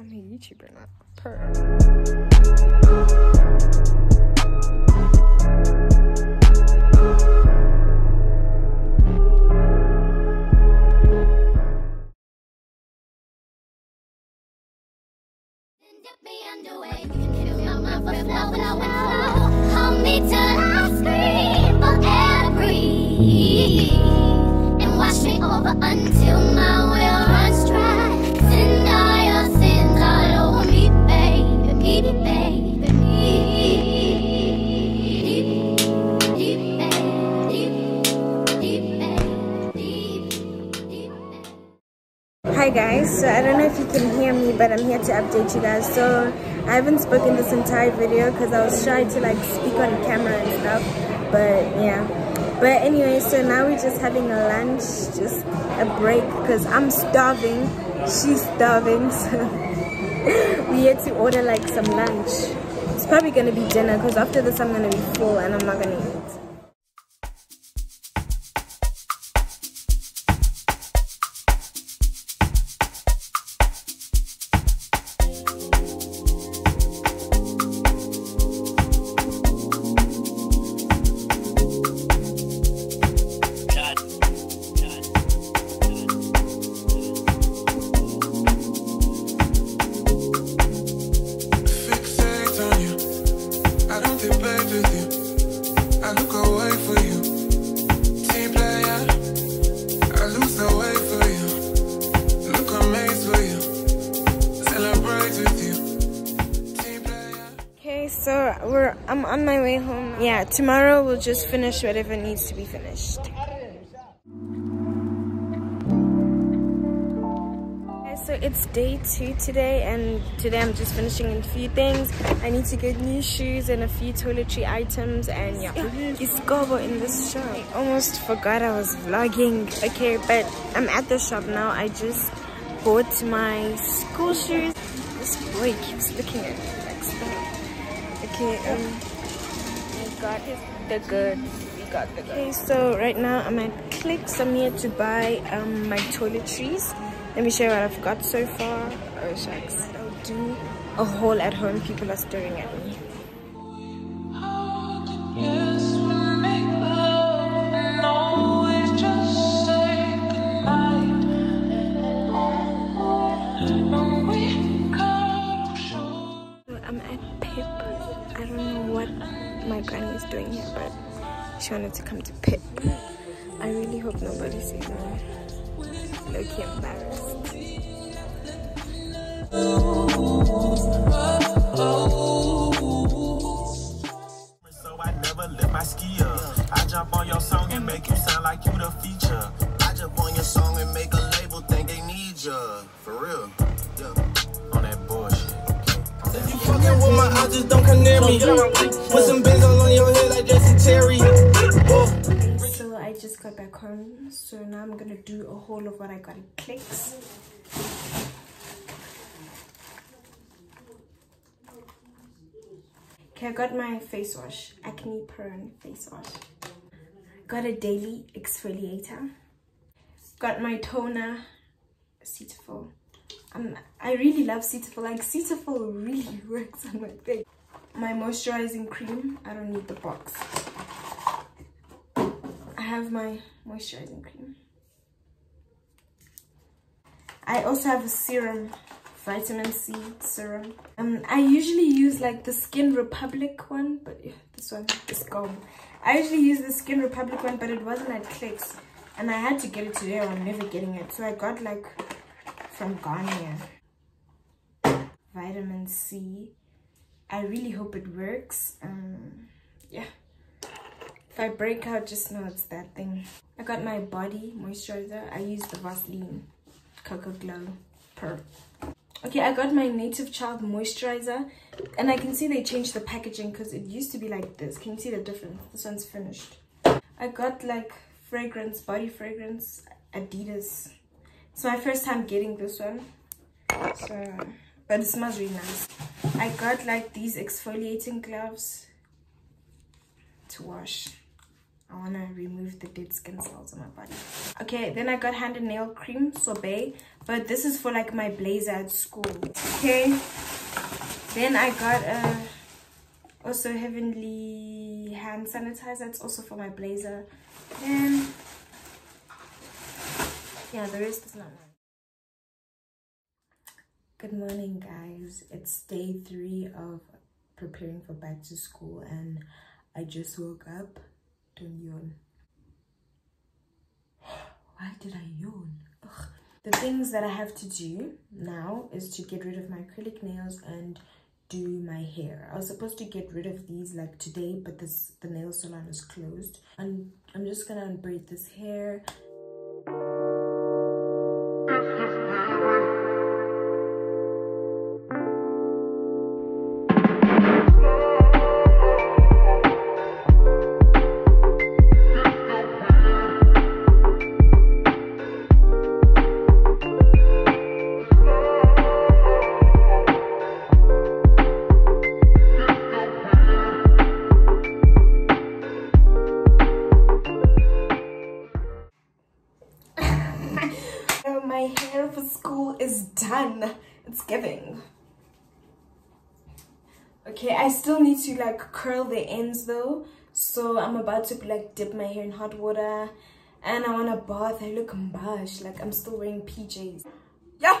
I'm a YouTuber, not a per. Dip Hi guys, so I don't know if you can hear me, but I'm here to update you guys. So I haven't spoken this entire video because I was shy to like speak on camera and stuff. But yeah. But anyway, so now we're just having a lunch, just a break because I'm starving. She's starving, so we had to order like some lunch. It's probably gonna be dinner because after this I'm gonna be full and I'm not gonna eat. So we're I'm on my way home. Yeah, tomorrow we'll just finish whatever needs to be finished. So it's day two today, and today I'm just finishing a few things. I need to get new shoes and a few toiletry items, and yeah, it's Gobo in this shop. I almost forgot I was vlogging. Okay, but I'm at the shop now. I just bought my school shoes. This boy keeps looking at me. Okay, um, we got the goods. We got the goods. Okay, so right now I'm at Clicks. I'm here to buy um my toiletries. Let me show you what I've got so far. Oh shucks, I'll do a haul at home. People are staring at me. Pep. I don't know what my granny is doing here, but she wanted to come to Pep. I really hope nobody sees me. Low-key embarrassed. Eyes, just don't come near me. Put some all on your head like Jesse Terry. So I just got back home. So now I'm gonna do a haul of what I got in Clicks. Okay, I got my face wash, Acne Prone face wash. Got a daily exfoliator. Got my toner, Cetaphil. Um, I really love Cetaphil. Like Cetaphil really works on my face. My moisturizing cream. I don't need the box. I have my moisturizing cream. I also have a serum, vitamin C serum. Um, I usually use like the Skin Republic one, but yeah, this one is gone. I usually use the Skin Republic one, but it wasn't at Clicks, and I had to get it today. I'm never getting it, so I got like from Garnier. Vitamin C. I really hope it works. Um, yeah. If I break out, just know it's that thing. I got my body moisturizer. I use the Vaseline Cocoa Glow Pearl. Okay, I got my Native Child moisturizer. And I can see they changed the packaging because it used to be like this. Can you see the difference? This one's finished. I got like fragrance, body fragrance, Adidas. It's my first time getting this one. So, but it smells really nice. I got like these exfoliating gloves to wash. I want to remove the dead skin cells on my body. Okay, then I got hand and nail cream, Sorbet, but this is for like my blazer at school okay then i got a also heavenly hand sanitizer it's also for my blazer and yeah the rest is not mine good morning guys. It's day three of preparing for back to school and i just woke up. Don't yawn. Why did i yawn? Ugh. the things that i have to do now is to get rid of my acrylic nails and do my hair. I was supposed to get rid of these like today but this the nail salon is closed. And i'm just gonna unbraid this hair done it's giving. Okay i still need to like curl the ends though. So i'm about to like dip my hair in hot water. And i want to bath. I look mbash like i'm still wearing pjs yeah